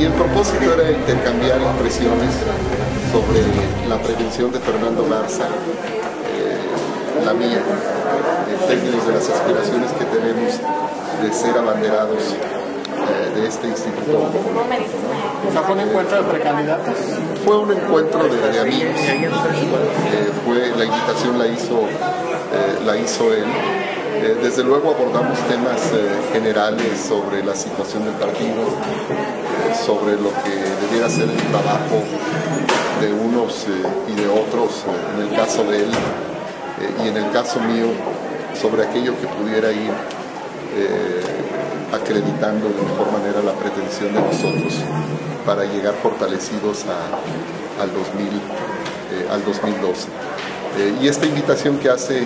y el propósito era intercambiar impresiones sobre la prevención de Fernando Garza, eh, la mía, en términos de las aspiraciones que tenemos de ser abanderados eh, de este instituto. O sea, fue un encuentro de precandidatos. Fue un encuentro de, de amigos. Eh, fue, la invitación la hizo, eh, la hizo él. Eh, desde luego abordamos temas eh, generales sobre la situación del partido, eh, sobre lo que debiera ser el trabajo de unos y de otros, en el caso de él y en el caso mío, sobre aquello que pudiera ir acreditando de mejor manera la pretensión de nosotros para llegar fortalecidos a- al, 2000, eh, al 2012. Eh, y esta invitación que hace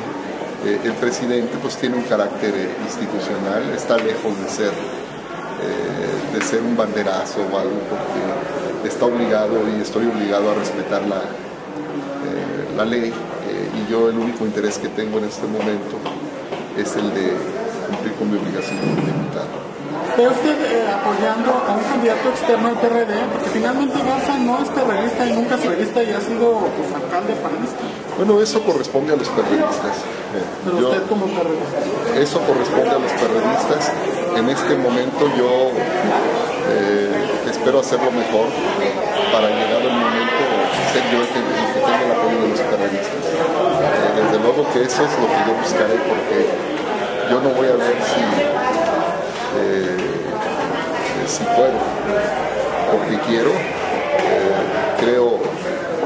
eh, el presidente pues tiene un carácter eh, institucional, está lejos de ser, eh, de ser un banderazo o algo, porque está obligado y estoy obligado a respetar la, la ley y yo el único interés que tengo en este momento es el de cumplir con mi obligación como diputado. ¿Ve usted eh, apoyando a un candidato externo al PRD? Porque finalmente Garza no es perredista y nunca es perredista y ha sido pues, alcalde panista. Bueno, eso corresponde a los periodistas. Eh, Pero yo- usted como perredista. Eso corresponde a los periodistas. En este momento yo eh, espero hacerlo mejor para llegado el momento ser yo el que, el que tenga el apoyo de los periodistas. Eh, desde luego que eso es lo que yo buscaré porque yo no voy a ver si, eh, si puedo, porque quiero, eh, creo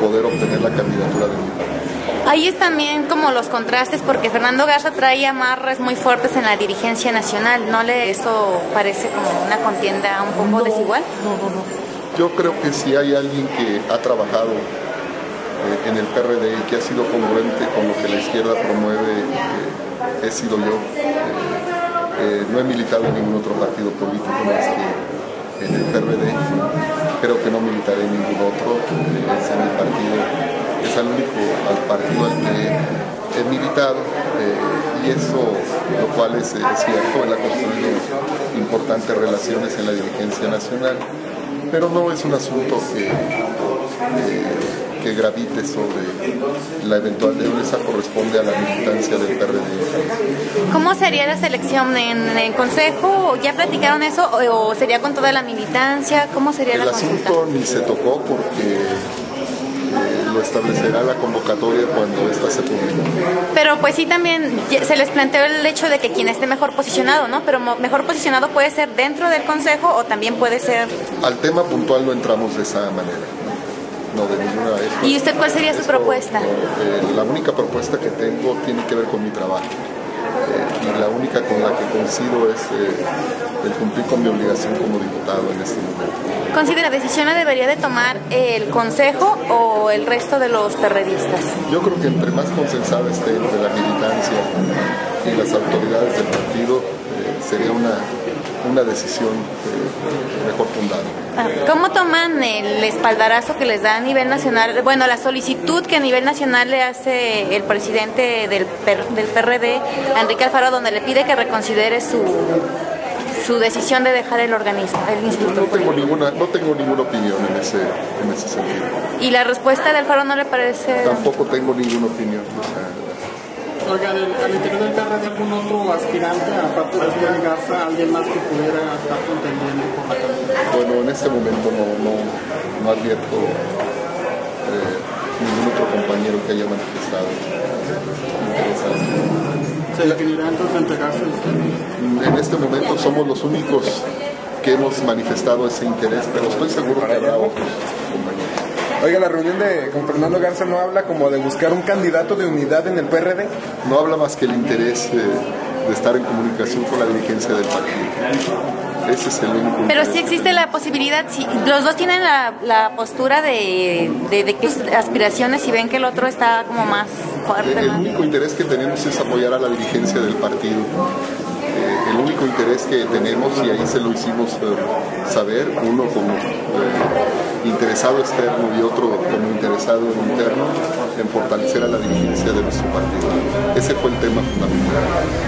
poder obtener la candidatura de mi partido. Ahí es también como los contrastes, porque Fernando Garza trae amarras muy fuertes en la dirigencia nacional. ¿No le eso parece como una contienda un poco desigual? No, no, no. Yo creo que si hay alguien que ha trabajado eh, en el PRD y que ha sido congruente con lo que la izquierda promueve, eh, he sido yo. Eh, eh, no he militado en ningún otro partido político más que en el PRD. Creo que no militaré en ningún otro. Eh, es en el partido, es el único al partido al que he militado. eh, y eso, lo cual es, es cierto, él ha construido importantes relaciones en la dirigencia nacional pero no es un asunto que, que gravite sobre la eventual de esa corresponde a la militancia del PRD. ¿Cómo sería la selección en el consejo? ¿Ya platicaron eso o, sería con toda la militancia? ¿Cómo sería El la consulta? asunto ni se tocó porque eh, lo establecerá la convocatoria cuando ésta se publique. Pero pues sí también se les planteó el hecho de que quien esté mejor posicionado, ¿no? Pero mejor posicionado puede ser dentro del consejo o también puede ser... Al tema puntual no entramos de esa manera. No, de ninguna vez. ¿Y usted cuál sería su Esto, propuesta? eh, la única propuesta que tengo tiene que ver con mi trabajo. Eh, y la única con la que coincido es eh, el cumplir con mi obligación como diputado en este momento. ¿Considera decisión la debería de tomar el consejo o el resto de los perredistas? Yo creo que entre más consensada esté entre la militancia y las autoridades del partido, sería una, una decisión eh, mejor fundada. Ah, ¿Cómo toman el espaldarazo que les da a nivel nacional? Bueno, la solicitud que a nivel nacional le hace el presidente del, per- del PRD, Enrique Alfaro, donde le pide que reconsidere su, su decisión de dejar el organismo, el No instituto. tengo ninguna, no tengo ninguna opinión en ese, en ese sentido. ¿Y la respuesta de Alfaro no le parece...? Tampoco tengo ninguna opinión. o sea, Oiga, al interior del PRD algún otro aspirante, aparte de Fidel Garza, alguien más que pudiera estar contendiendo por la candidatura. Bueno, en este momento no, no, no advierto eh, ningún otro compañero que haya manifestado interés. ¿Se definirá entonces entre Garza y usted? En este momento somos los únicos que hemos manifestado ese interés, pero estoy seguro que habrá otros. Oiga, la reunión de con Fernando Garza no habla como de buscar un candidato de unidad en el PRD. No habla más que el interés eh, de estar en comunicación con la dirigencia del partido. Ese es el único Pero sí existe la posibilidad, si los dos tienen la, la postura de, de, de que aspiraciones y ven que el otro está como más fuerte, El más... único interés que tenemos es apoyar a la dirigencia del partido. Eh, el único interés que tenemos, y ahí se lo hicimos eh, saber, uno como eh, interesado externo y otro como interesado interno, en fortalecer a la dirigencia de nuestro partido. Ese fue el tema fundamental.